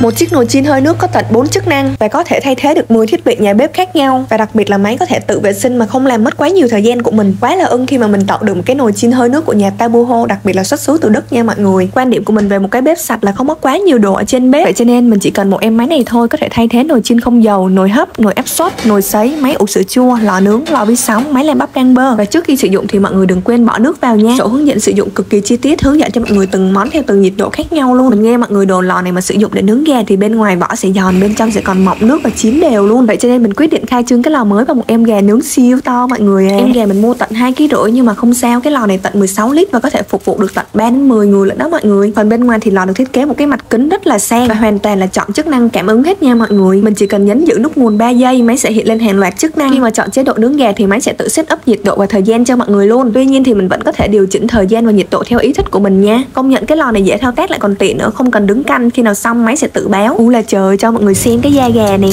Một chiếc nồi chiên hơi nước có tận 4 chức năng và có thể thay thế được 10 thiết bị nhà bếp khác nhau và đặc biệt là máy có thể tự vệ sinh mà không làm mất quá nhiều thời gian của mình. Quá là ưng khi mà mình tạo được một cái nồi chiên hơi nước của nhà Tabuho đặc biệt là xuất xứ từ Đức nha mọi người. Quan điểm của mình về một cái bếp sạch là không mất quá nhiều đồ ở trên bếp. Vậy cho nên mình chỉ cần một em máy này thôi có thể thay thế nồi chiên không dầu, nồi hấp, nồi áp suất, nồi sấy, máy ủ sữa chua, lò nướng, lò vi sóng, máy làm bắp rang bơ. Và trước khi sử dụng thì mọi người đừng quên bỏ nước vào nha. Sổ hướng dẫn sử dụng cực kỳ chi tiết hướng dẫn cho mọi người từng món theo từng nhiệt độ khác nhau luôn. Mình nghe mọi người đồn lò này mà sử dụng để nướng gà thì bên ngoài vỏ sẽ giòn bên trong sẽ còn mọng nước và chín đều luôn. Vậy cho nên mình quyết định khai trương cái lò mới và một em gà nướng siêu to mọi người em gà mình mua tận hai kg rưỡi nhưng mà không sao cái lò này tận 16 lít và có thể phục vụ được tận 3 đến 10 người lận đó mọi người. Phần bên ngoài thì lò được thiết kế một cái mặt kính rất là sang và hoàn toàn là chọn chức năng cảm ứng hết nha mọi người. Mình chỉ cần nhấn giữ nút nguồn 3 giây máy sẽ hiện lên hàng loạt chức năng. Khi mà chọn chế độ nướng gà thì máy sẽ tự set up nhiệt độ và thời gian cho mọi người luôn. Tuy nhiên thì mình vẫn có thể điều chỉnh thời gian và nhiệt độ theo ý thích của mình nha. Công nhận cái lò này dễ thao tác lại còn tiện nữa không cần đứng canh. Khi nào xong máy sẽ tự báo. U là trời cho mọi người xem cái da gà nè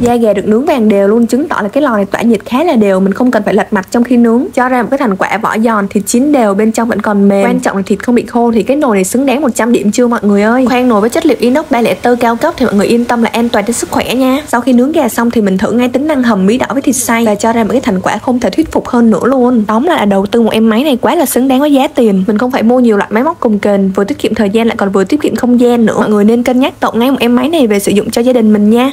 Da gà được nướng vàng đều luôn chứng tỏ là cái lò này tỏa nhiệt khá là đều, Mình không cần phải lật mặt trong khi nướng. Cho ra một cái thành quả vỏ giòn, thịt chín đều bên trong vẫn còn mềm. Quan trọng là thịt không bị khô thì cái nồi này xứng đáng 100 điểm chưa mọi người ơi? Khoan nồi với chất liệu inox 304 cao cấp thì mọi người yên tâm là an toàn cho sức khỏe nha. Sau khi nướng gà xong thì mình thử ngay tính năng hầm bí đỏ với thịt xay Và cho ra một cái thành quả không thể thuyết phục hơn nữa luôn. Tóm lại là đầu tư một em máy này quá là xứng đáng với giá tiền. Mình không phải mua nhiều loại máy móc cùng kềnh Vừa tiết kiệm thời gian lại còn vừa tiết kiệm không gian nữa. Mọi người nên cân nhắc tậu ngay một em máy này về sử dụng cho gia đình mình nha.